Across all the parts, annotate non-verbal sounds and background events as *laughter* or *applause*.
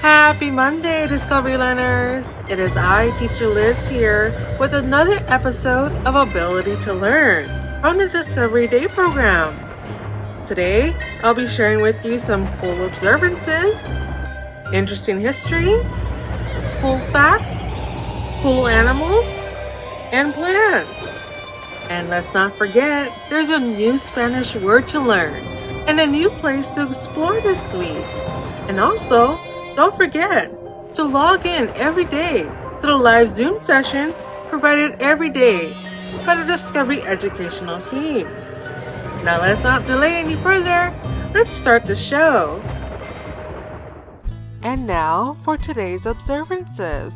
Happy Monday, Discovery Learners! It is I, Teacher Liz, here with another episode of Ability to Learn on the Discovery Day program. Today, I'll be sharing with you some cool observances, interesting history, cool facts, cool animals, and plants. And let's not forget, there's a new Spanish word to learn and a new place to explore this week. And also, don't forget to log in every day to the live Zoom sessions provided every day by the Discovery Educational Team. Now let's not delay any further. Let's start the show. And now for today's observances.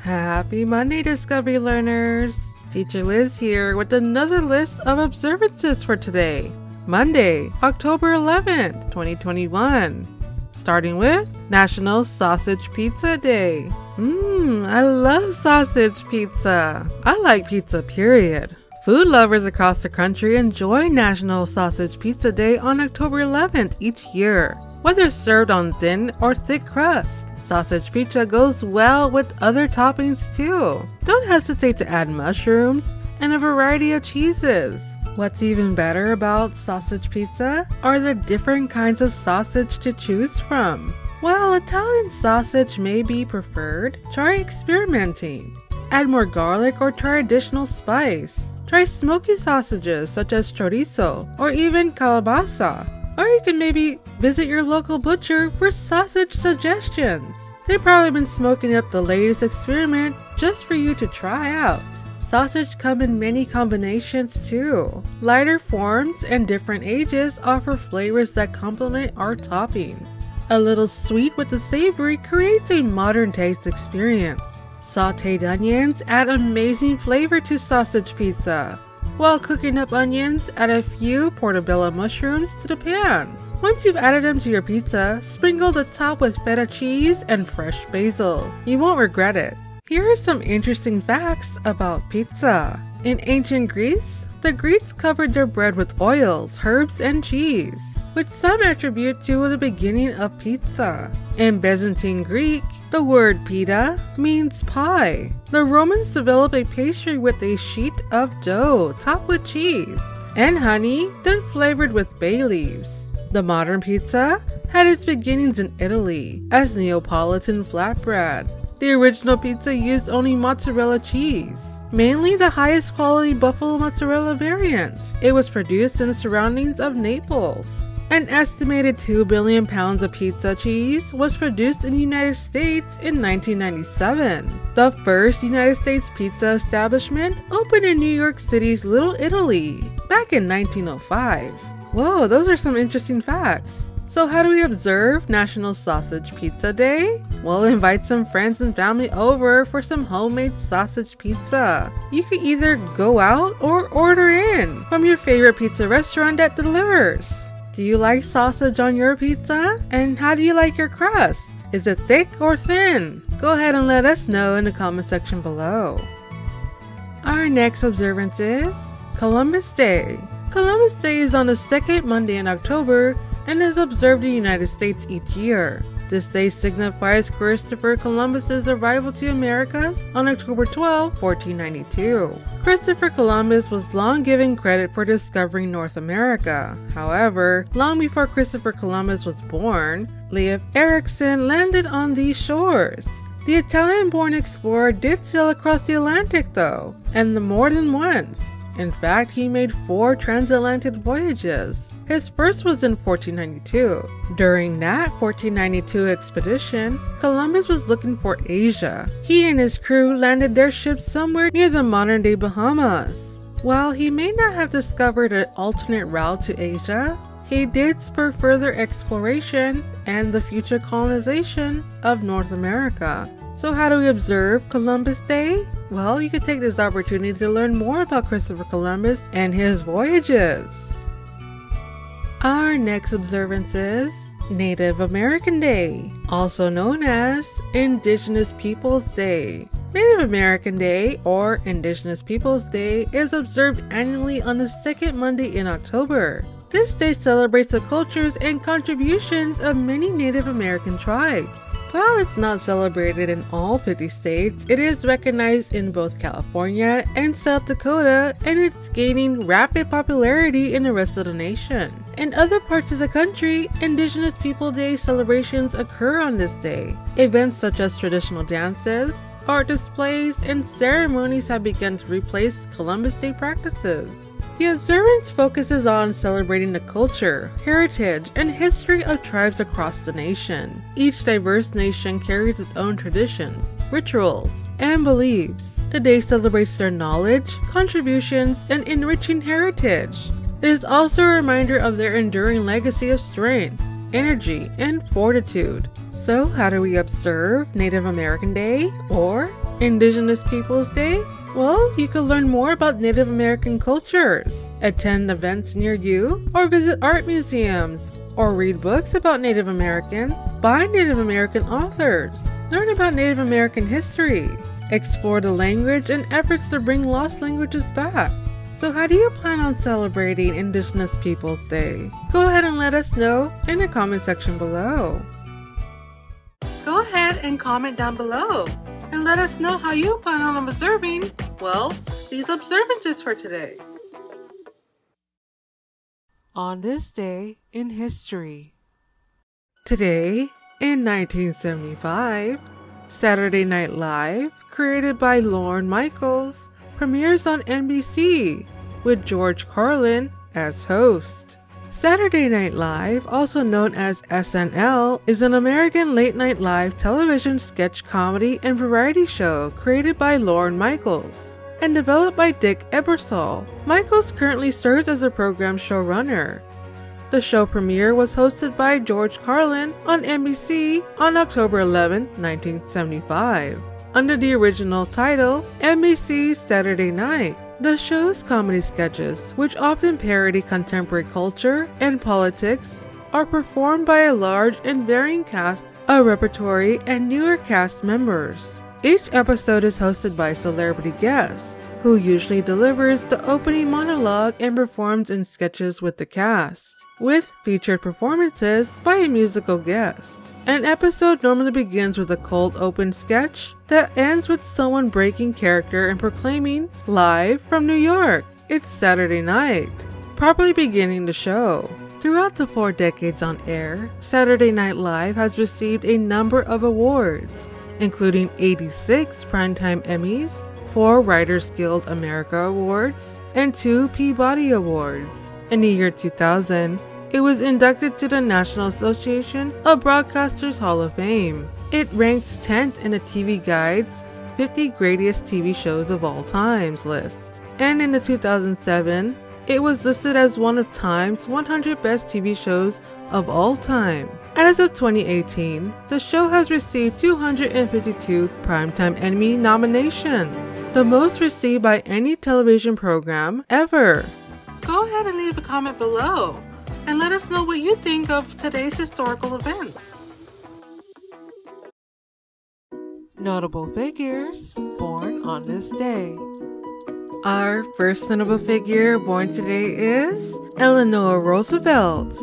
Happy Monday, Discovery learners! Teacher Liz here with another list of observances for today. Monday, October 11th, 2021 starting with National Sausage Pizza Day. Mmm, I love sausage pizza. I like pizza, period. Food lovers across the country enjoy National Sausage Pizza Day on October 11th each year. Whether served on thin or thick crust, sausage pizza goes well with other toppings too. Don't hesitate to add mushrooms and a variety of cheeses. What's even better about sausage pizza are the different kinds of sausage to choose from. While Italian sausage may be preferred, try experimenting. Add more garlic or try additional spice. Try smoky sausages such as chorizo or even kielbasa. Or you can maybe visit your local butcher for sausage suggestions. They've probably been smoking up the latest experiment just for you to try out. Sausage come in many combinations too. Lighter forms and different ages offer flavors that complement our toppings. A little sweet with the savory creates a modern taste experience. Sauteed onions add amazing flavor to sausage pizza. While cooking up onions, add a few portobello mushrooms to the pan. Once you've added them to your pizza, sprinkle the top with feta cheese and fresh basil. You won't regret it. Here are some interesting facts about pizza. In ancient Greece, the Greeks covered their bread with oils, herbs, and cheese, which some attribute to the beginning of pizza. In Byzantine Greek, the word pita means pie. The Romans developed a pastry with a sheet of dough topped with cheese and honey, then flavored with bay leaves. The modern pizza had its beginnings in Italy as Neapolitan flatbread. The original pizza used only mozzarella cheese, mainly the highest quality buffalo mozzarella variant. It was produced in the surroundings of Naples. An estimated 2 billion pounds of pizza cheese was produced in the United States in 1997. The first United States pizza establishment opened in New York City's Little Italy back in 1905. Whoa, those are some interesting facts. So, how do we observe National Sausage Pizza Day? Well, invite some friends and family over for some homemade sausage pizza. You can either go out or order in from your favorite pizza restaurant that delivers. Do you like sausage on your pizza? And how do you like your crust? Is it thick or thin? Go ahead and let us know in the comment section below. Our next observance is Columbus Day. Columbus Day is on the second Monday in October and is observed in the United States each year. This day signifies Christopher Columbus's arrival to Americas on October 12, 1492. Christopher Columbus was long given credit for discovering North America. However, long before Christopher Columbus was born, Leif Erikson landed on these shores. The Italian born explorer did sail across the Atlantic though, and more than once. In fact, he made four transatlantic voyages. His first was in 1492. During that 1492 expedition, Columbus was looking for Asia. He and his crew landed their ship somewhere near the modern day Bahamas. While he may not have discovered an alternate route to Asia, he did spur further exploration and the future colonization of North America. So, how do we observe Columbus Day? Well, you can take this opportunity to learn more about Christopher Columbus and his voyages. Our next observance is Native American Day, also known as Indigenous Peoples Day. Native American Day, or Indigenous Peoples Day, is observed annually on the second Monday in October. This day celebrates the cultures and contributions of many Native American tribes. While it's not celebrated in all 50 states, it is recognized in both California and South Dakota, and it's gaining rapid popularity in the rest of the nation. In other parts of the country, Indigenous People Day celebrations occur on this day. Events such as traditional dances, art displays, and ceremonies have begun to replace Columbus Day practices. The observance focuses on celebrating the culture, heritage, and history of tribes across the nation. Each diverse nation carries its own traditions, rituals, and beliefs. The day celebrates their knowledge, contributions, and enriching heritage. It is also a reminder of their enduring legacy of strength, energy, and fortitude. So, how do we observe Native American Day or Indigenous Peoples Day? Well, you can learn more about Native American cultures, attend events near you, or visit art museums, or read books about Native Americans by Native American authors. Learn about Native American history, explore the language and efforts to bring lost languages back. So, how do you plan on celebrating Indigenous Peoples Day? Go ahead and let us know in the comment section below. Go ahead and comment down below and let us know how you plan on observing, well, these observances for today. On this day in history. Today, in 1975, Saturday Night Live, created by Lorne Michaels, premieres on NBC with George Carlin as host. Saturday Night Live, also known as SNL, is an American late night live television sketch comedy and variety show created by Lorne Michaels and developed by Dick Ebersol. Michaels currently serves as the program's showrunner. The show premiere was hosted by George Carlin on NBC on October 11, 1975, under the original title NBC's Saturday Night. The show's comedy sketches, which often parody contemporary culture and politics, are performed by a large and varying cast of repertory and newer cast members. Each episode is hosted by a celebrity guest, who usually delivers the opening monologue and performs in sketches with the cast, with featured performances by a musical guest. An episode normally begins with a cold open sketch that ends with someone breaking character and proclaiming, Live from New York, it's Saturday night, properly beginning the show. Throughout the four decades on air, Saturday Night Live has received a number of awards, including 86 Primetime Emmys, 4 Writers Guild America Awards, and 2 Peabody Awards. In the year 2000, it was inducted to the National Association of Broadcasters Hall of Fame. It ranks 10th in the TV Guide's 50 Greatest TV Shows of All Times list. And in the 2007, it was listed as one of Time's 100 Best TV Shows of all time. As of 2018, the show has received 252 Primetime Emmy nominations, the most received by any television program ever. Go ahead and leave a comment below and let us know what you think of today's historical events. Notable figures born on this day. Our first notable figure born today is Eleanor Roosevelt,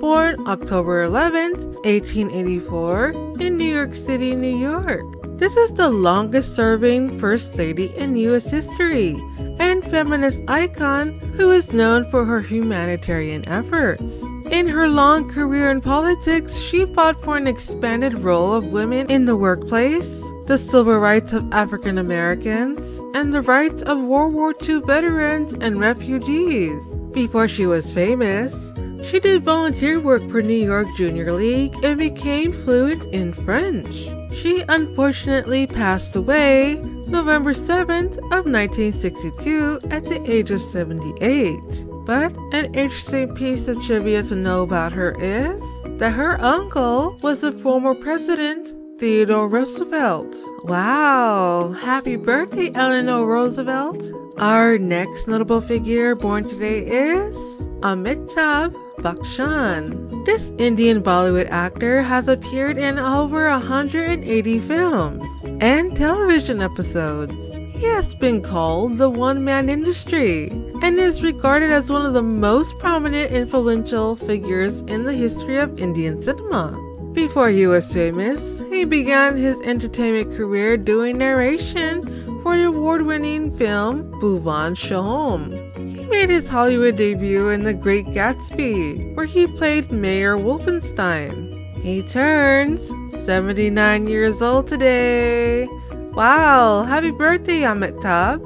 born October 11th, 1884, in New York City, New York. This is the longest serving First Lady in U.S. history and feminist icon who is known for her humanitarian efforts. In her long career in politics, she fought for an expanded role of women in the workplace, the civil rights of African Americans, and the rights of World War II veterans and refugees. Before she was famous, she did volunteer work for New York Junior League and became fluent in French. She unfortunately passed away November 7th of 1962 at the age of 78. But an interesting piece of trivia to know about her is that her uncle was the former president Theodore Roosevelt. Wow! Happy birthday, Eleanor Roosevelt! Our next notable figure born today is Amitabh Bachchan. This Indian Bollywood actor has appeared in over 180 films and television episodes. He has been called the one man industry and is regarded as one of the most prominent influential figures in the history of Indian cinema. Before he was famous, he began his entertainment career doing narration for the award winning film Bhuvan Chauhan. Made his Hollywood debut in The Great Gatsby, where he played Mayor Wolfenstein. He turns 79 years old today. Wow, happy birthday, Amitabh!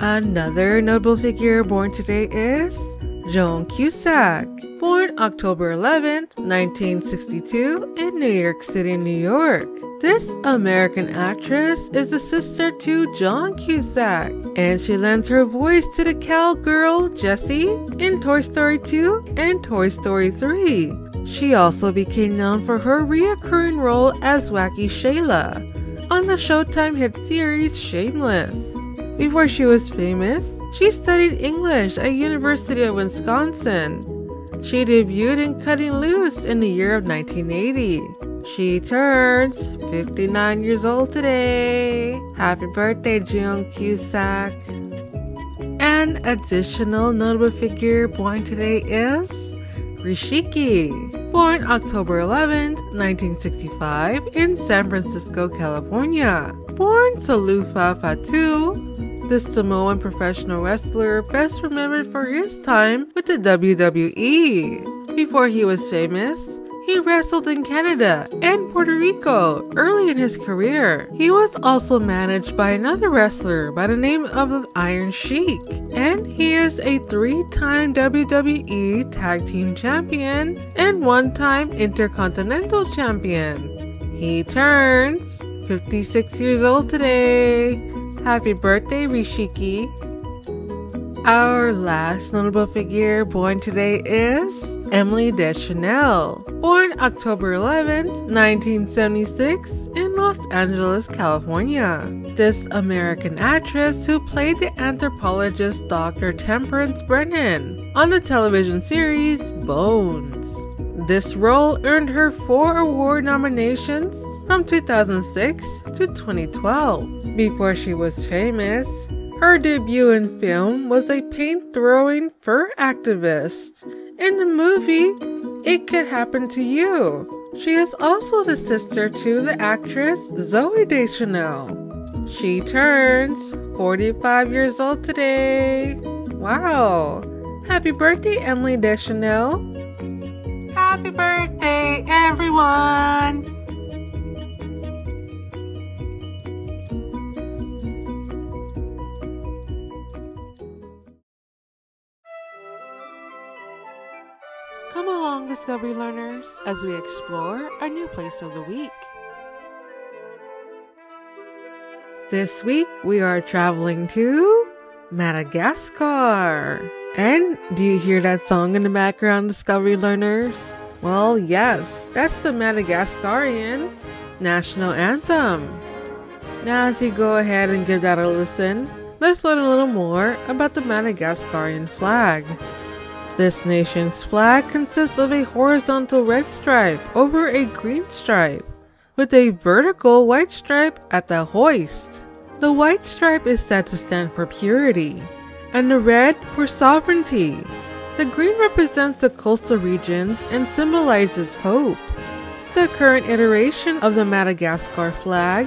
Another notable figure born today is Joan Cusack. Born October 11, 1962, in New York City, New York. This American actress is the sister to John Cusack, and she lends her voice to the cowgirl Jessie in Toy Story 2 and Toy Story 3. She also became known for her reoccurring role as Wacky Sheila on the Showtime hit series Shameless. Before she was famous, she studied English at University of Wisconsin. She debuted in Cutting Loose in the year of 1980. She turns 59 years old today. Happy birthday, Joan Cusack. An additional notable figure born today is Rikishi, born October 11, 1965, in San Francisco, California. Born Solofa Fatu, the Samoan professional wrestler best remembered for his time with the WWE. Before he was famous, he wrestled in Canada and Puerto Rico early in his career. He was also managed by another wrestler by the name of the Iron Sheik, and he is a three time WWE Tag Team Champion and one time Intercontinental Champion. He turns 56 years old today. Happy birthday, Rikishi. Our last notable figure born today is Emily Deschanel, born October 11, 1976, in Los Angeles, California. This American actress who played the anthropologist Dr. Temperance Brennan on the television series Bones. This role earned her four award nominations from 2006 to 2012. Before she was famous, her debut in film was a paint throwing fur activist in the movie It Could Happen to You. She is also the sister to the actress Zooey Deschanel. She turns 45 years old today. Wow! Happy birthday, Emily Deschanel! Happy birthday, everyone! Discovery Learners, as we explore a new place of the week. This week, we are traveling to Madagascar. And do you hear that song in the background, Discovery Learners? Well, yes, that's the Madagascarian national anthem. Now, as you go ahead and give that a listen, let's learn a little more about the Madagascarian flag. This nation's flag consists of a horizontal red stripe over a green stripe, with a vertical white stripe at the hoist. The white stripe is said to stand for purity, and the red for sovereignty. The green represents the coastal regions and symbolizes hope. The current iteration of the Madagascar flag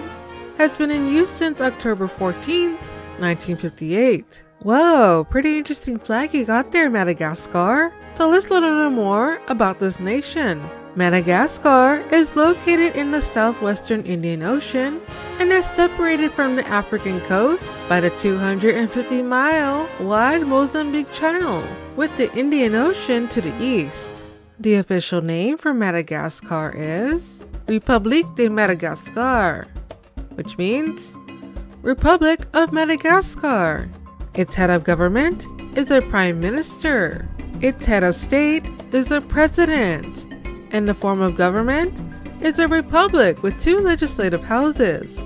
has been in use since October 14, 1958. Whoa, pretty interesting flag you got there, Madagascar. So let's learn a little more about this nation. Madagascar is located in the southwestern Indian Ocean and is separated from the African coast by the 250 mile wide Mozambique Channel, with the Indian Ocean to the east. The official name for Madagascar is République de Madagascar, which means Republic of Madagascar. Its head of government is a prime minister. Its head of state is a president. And the form of government is a republic with two legislative houses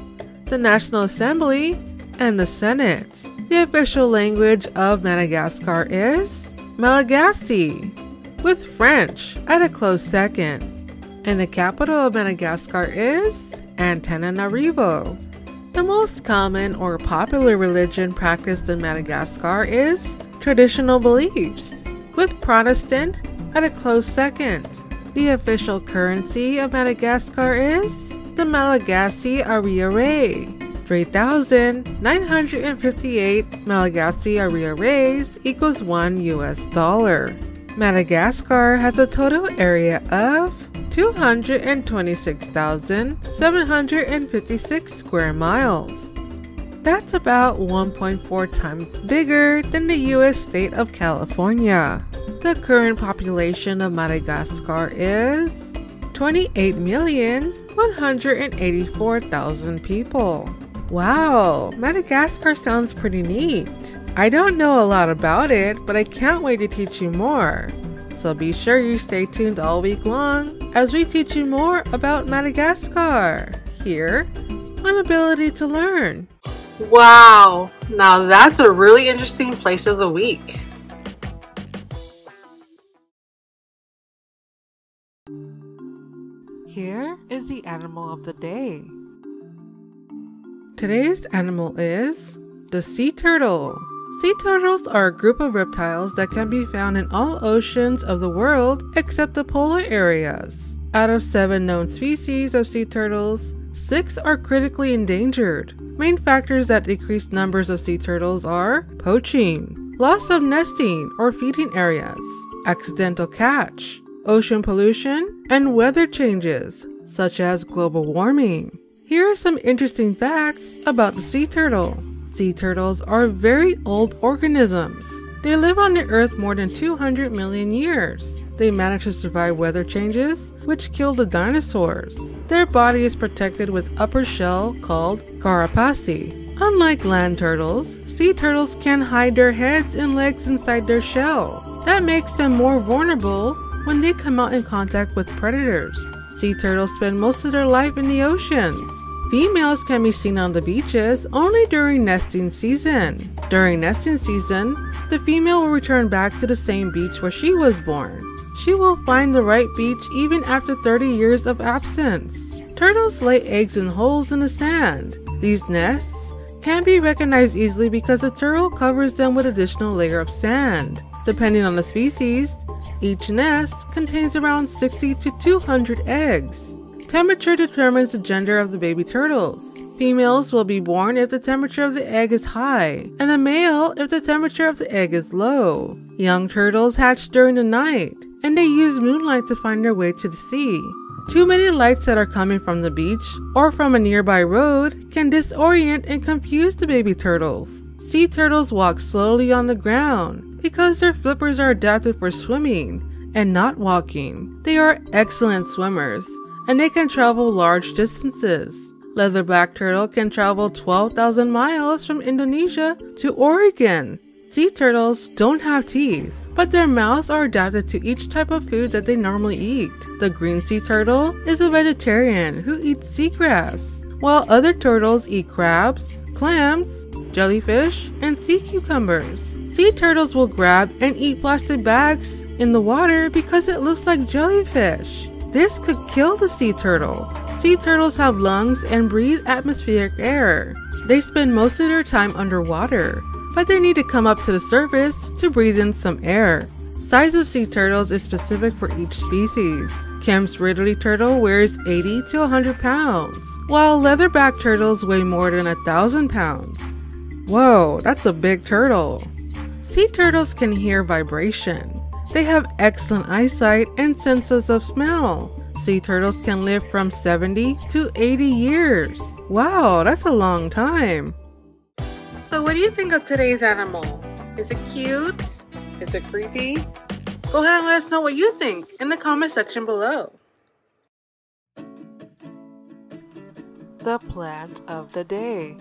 the National Assembly and the Senate. The official language of Madagascar is Malagasy, with French at a close second. And the capital of Madagascar is Antananarivo. The most common or popular religion practiced in Madagascar is traditional beliefs, with Protestant at a close second. The official currency of Madagascar is the Malagasy Ariary. 3,958 Malagasy Ariaries equals 1 US dollar. Madagascar has a total area of 226,756 square miles. That's about 1.4 times bigger than the US state of California. The current population of Madagascar is 28,184,000 people. Wow, Madagascar sounds pretty neat. I don't know a lot about it, but I can't wait to teach you more. So be sure you stay tuned all week long as we teach you more about Madagascar here on Ability to Learn. Wow, now that's a really interesting place of the week. Here is the animal of the day. Today's animal is the sea turtle. Sea turtles are a group of reptiles that can be found in all oceans of the world except the polar areas. Out of seven known species of sea turtles, six are critically endangered. Main factors that decrease numbers of sea turtles are poaching, loss of nesting or feeding areas, accidental catch, ocean pollution, and weather changes, such as global warming. Here are some interesting facts about the sea turtle. Sea turtles are very old organisms. They live on the earth more than 200 million years. They managed to survive weather changes, which killed the dinosaurs. Their body is protected with upper shell called carapace. Unlike land turtles, sea turtles can hide their heads and legs inside their shell. That makes them more vulnerable when they come out in contact with predators. Sea turtles spend most of their life in the oceans. Females can be seen on the beaches only during nesting season. During nesting season, the female will return back to the same beach where she was born. She will find the right beach even after 30 years of absence. Turtles lay eggs in holes in the sand. These nests can be recognized easily because the turtle covers them with additional layer of sand. Depending on the species, each nest contains around 60 to 200 eggs. Temperature determines the gender of the baby turtles. Females will be born if the temperature of the egg is high, and a male if the temperature of the egg is low. Young turtles hatch during the night, and they use moonlight to find their way to the sea. Too many lights that are coming from the beach or from a nearby road can disorient and confuse the baby turtles. Sea turtles walk slowly on the ground because their flippers are adapted for swimming and not walking. They are excellent swimmers and they can travel large distances. Leatherback turtle can travel 12,000 miles from Indonesia to Oregon. Sea turtles don't have teeth, but their mouths are adapted to each type of food that they normally eat. The green sea turtle is a vegetarian who eats seagrass, while other turtles eat crabs, clams, jellyfish, and sea cucumbers. Sea turtles will grab and eat plastic bags in the water because it looks like jellyfish. This could kill the sea turtle. Sea turtles have lungs and breathe atmospheric air. They spend most of their time underwater, but they need to come up to the surface to breathe in some air. Size of sea turtles is specific for each species. Kemp's Ridley turtle weighs 80 to 100 pounds, while leatherback turtles weigh more than a thousand pounds. Whoa, that's a big turtle. Sea turtles can hear vibration. They have excellent eyesight and senses of smell. Sea turtles can live from 70 to 80 years. Wow, that's a long time. So, what do you think of today's animal? Is it cute? Is it creepy? Go ahead and let us know what you think in the comment section below. The plant of the day.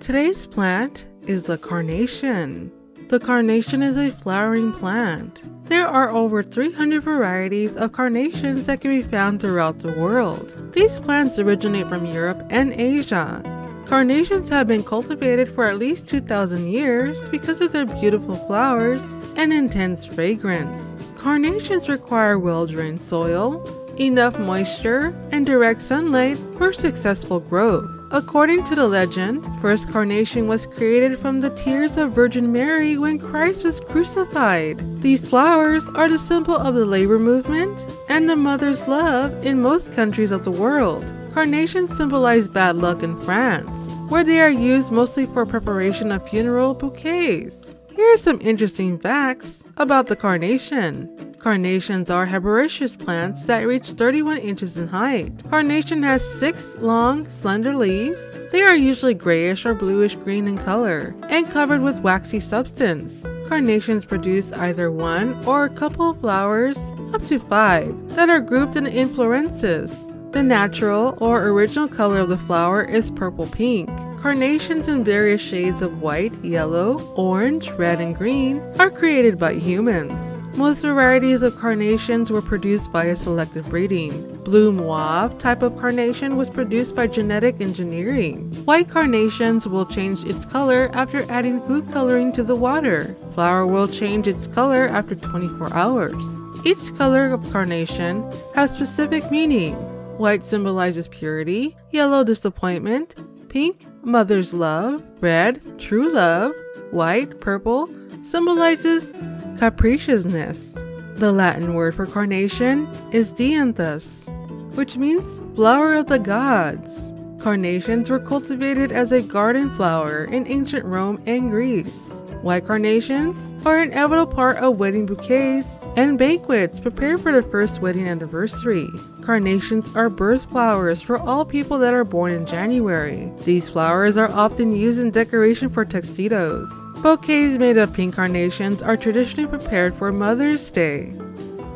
Today's plant is the carnation. The carnation is a flowering plant. There are over 300 varieties of carnations that can be found throughout the world. These plants originate from Europe and Asia. Carnations have been cultivated for at least 2,000 years because of their beautiful flowers and intense fragrance. Carnations require well drained soil, enough moisture, and direct sunlight for successful growth. According to the legend, first carnation was created from the tears of Virgin Mary when Christ was crucified. These flowers are the symbol of the labor movement and the mother's love in most countries of the world. Carnations symbolize bad luck in France, where they are used mostly for preparation of funeral bouquets. Here are some interesting facts about the carnation. Carnations are herbaceous plants that reach 31 inches in height. Carnation has six long, slender leaves. They are usually grayish or bluish green in color and covered with waxy substance. Carnations produce either one or a couple of flowers, up to five, that are grouped in inflorescences. The natural or original color of the flower is purple pink. Carnations in various shades of white, yellow, orange, red, and green are created by humans. Most varieties of carnations were produced via selective breeding. Blue mauve type of carnation was produced by genetic engineering. White carnations will change its color after adding food coloring to the water. Flower will change its color after 24 hours. Each color of carnation has specific meaning. White symbolizes purity, yellow disappointment, pink mother's love, red true love, white purple symbolizes capriciousness. The Latin word for carnation is dianthus, which means flower of the gods. Carnations were cultivated as a garden flower in ancient Rome and Greece. White carnations are an inevitable part of wedding bouquets and banquets prepared for the first wedding anniversary. Carnations are birth flowers for all people that are born in January. These flowers are often used in decoration for tuxedos. Bouquets made of pink carnations are traditionally prepared for Mother's Day.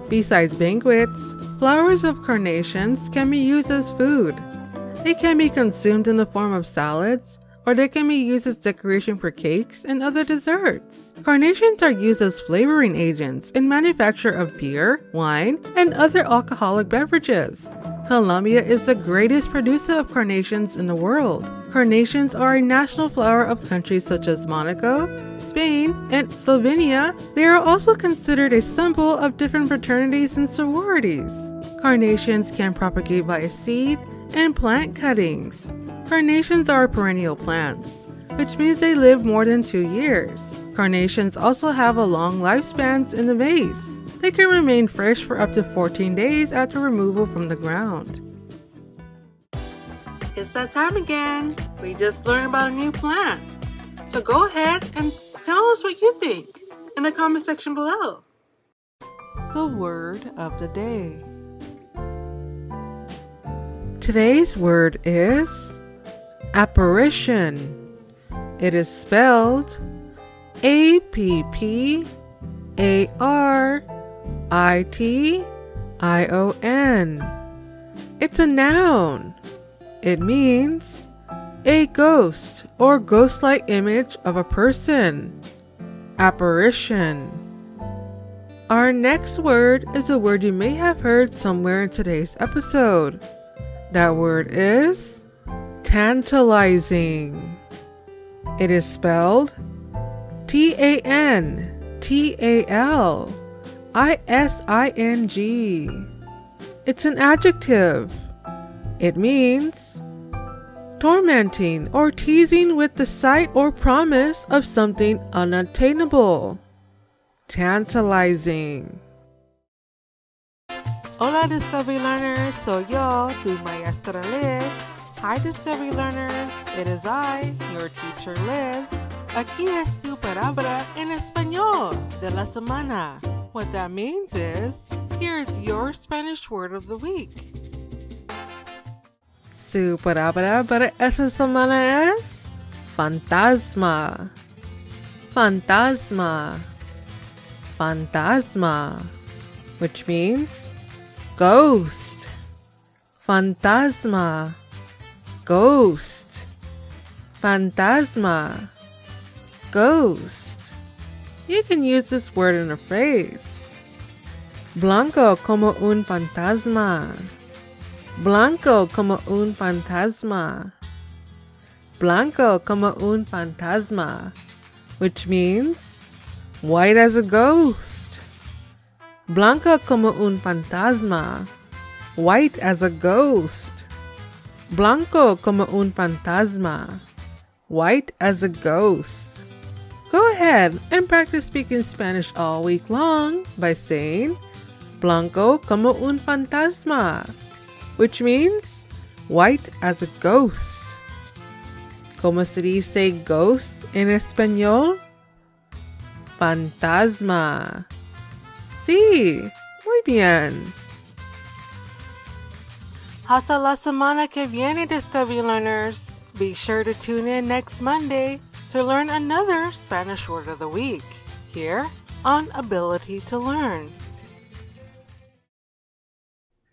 Besides banquets, flowers of carnations can be used as food. They can be consumed in the form of salads, or they can be used as decoration for cakes and other desserts. Carnations are used as flavoring agents in manufacture of beer, wine, and other alcoholic beverages. Colombia is the greatest producer of carnations in the world. Carnations are a national flower of countries such as Monaco, Spain, and Slovenia. They are also considered a symbol of different fraternities and sororities. Carnations can propagate via seed and plant cuttings. Carnations are perennial plants, which means they live more than two years. Carnations also have a long lifespans in the vase. They can remain fresh for up to 14 days after removal from the ground. It's that time again. We just learned about a new plant. So go ahead and tell us what you think in the comment section below. The word of the day. Today's word is apparition. It is spelled A P P A R I T I O N. It's a noun. It means a ghost or ghost like image of a person. Apparition. Our next word is a word you may have heard somewhere in today's episode. That word is tantalizing. It is spelled T A N T A L I S I N G. It's an adjective. It means tormenting or teasing with the sight or promise of something unattainable. Tantalizing. Hola Discovery Learners, soy yo, tu maestra Liz. Hi Discovery Learners, it is I, your teacher Liz. Aquí es su palabra en español de la semana. What that means is, here's your Spanish word of the week. Su palabra para esta semana es fantasma. Fantasma. Fantasma. Which means ghost. Fantasma. Ghost. Fantasma. Ghost. You can use this word in a phrase. Blanco como un fantasma. Blanco como un fantasma. Blanco como un fantasma. Which means white as a ghost. Blanco como un fantasma. White as a ghost. Blanco como un fantasma. White as a ghost. Go ahead and practice speaking Spanish all week long by saying Blanco como un fantasma, which means white as a ghost. ¿Cómo se dice ghost en español? Fantasma. Sí, muy bien. Hasta la semana que viene, Discovery Learners. Be sure to tune in next Monday to learn another Spanish word of the week here on Ability to Learn.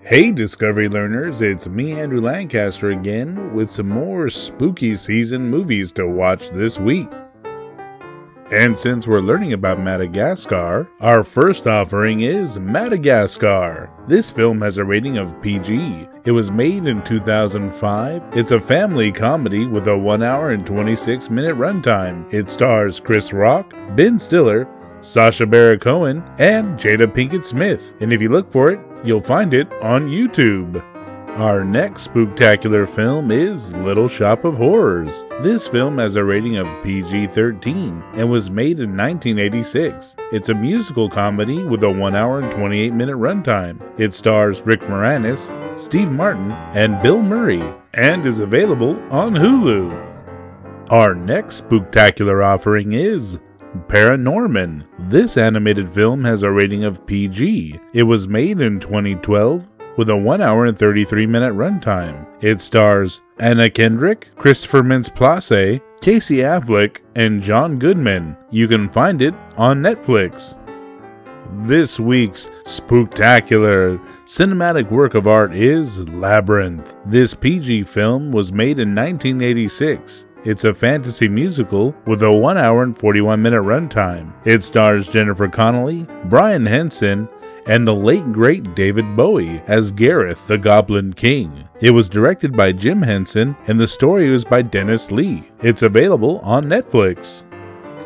Hey, Discovery Learners, it's me, Andrew Lancaster, again with some more spooky season movies to watch this week. And since we're learning about Madagascar, our first offering is Madagascar. This film has a rating of PG. It was made in 2005. It's a family comedy with a 1 hour and 26 minute runtime. It stars Chris Rock, Ben Stiller, Sacha Baron Cohen, and Jada Pinkett Smith. And if you look for it, you'll find it on YouTube. Our next spooktacular film is Little Shop of Horrors. This film has a rating of PG 13 and was made in 1986. It's a musical comedy with a 1 hour and 28 minute runtime. It stars Rick Moranis, Steve Martin, and Bill Murray, and is available on Hulu. Our next spooktacular offering is Paranorman. This animated film has a rating of PG. It was made in 2012 with a 1 hour and 33 minute runtime. It stars Anna Kendrick, Christopher Mintz-Plasse, Casey Affleck, and John Goodman. You can find it on Netflix. This week's spooktacular cinematic work of art is Labyrinth. This PG film was made in 1986. It's a fantasy musical with a 1 hour and 41 minute runtime. It stars Jennifer Connelly, Brian Henson, and the late great David Bowie as Jareth the Goblin King. It was directed by Jim Henson and the story was by Dennis Lee. It's available on Netflix.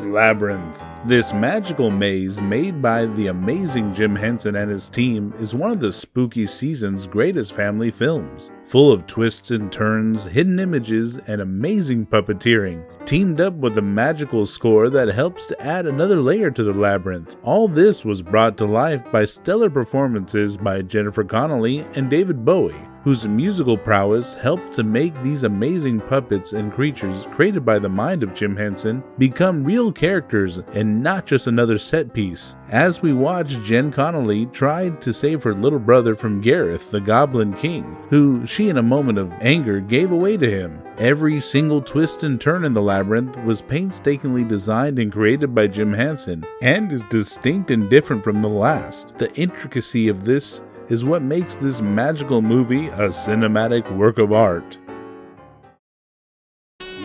Labyrinth. This magical maze made by the amazing Jim Henson and his team is one of the spooky season's greatest family films. Full of twists and turns, hidden images, and amazing puppeteering, teamed up with a magical score that helps to add another layer to the labyrinth. All this was brought to life by stellar performances by Jennifer Connelly and David Bowie, whose musical prowess helped to make these amazing puppets and creatures created by the mind of Jim Henson become real characters and not just another set piece. As we watch Jen Connelly try to save her little brother from Jareth, the Goblin King, who she in a moment of anger gave away to him. Every single twist and turn in the labyrinth was painstakingly designed and created by Jim Henson and is distinct and different from the last. The intricacy of this is what makes this magical movie a cinematic work of art.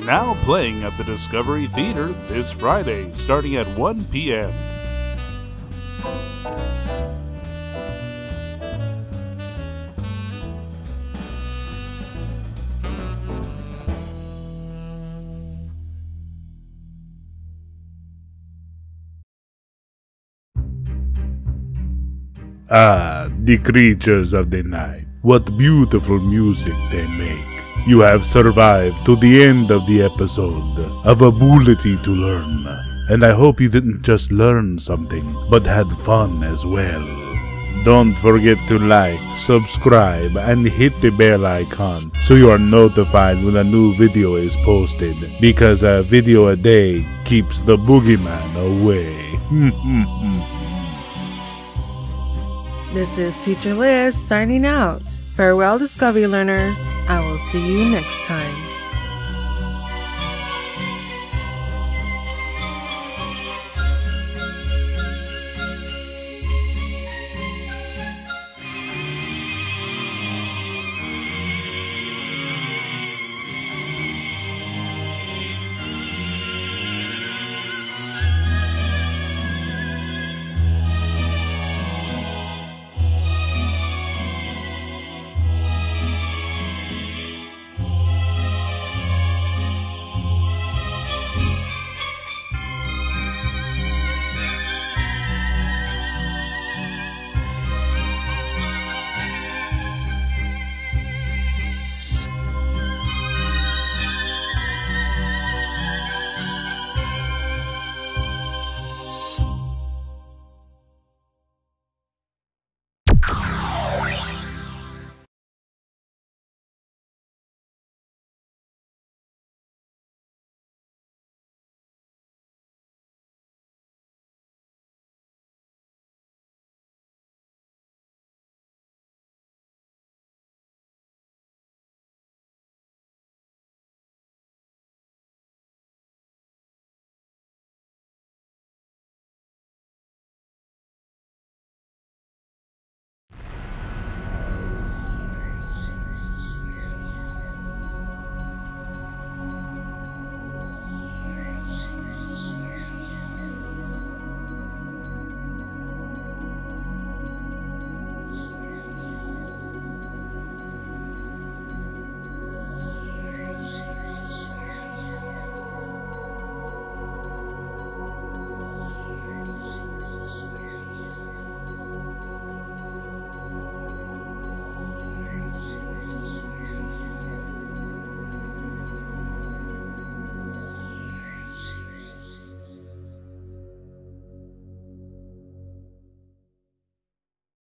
Now playing at the Discovery Theater this Friday, starting at 1 p.m. Ah, the creatures of the night. What beautiful music they make. You have survived to the end of the episode of Ability to Learn. And I hope you didn't just learn something, but had fun as well. Don't forget to like, subscribe, and hit the bell icon so you are notified when a new video is posted. Because a video a day keeps the boogeyman away. *laughs* This is Teacher Liz signing out. Farewell, Discovery Learners. I will see you next time.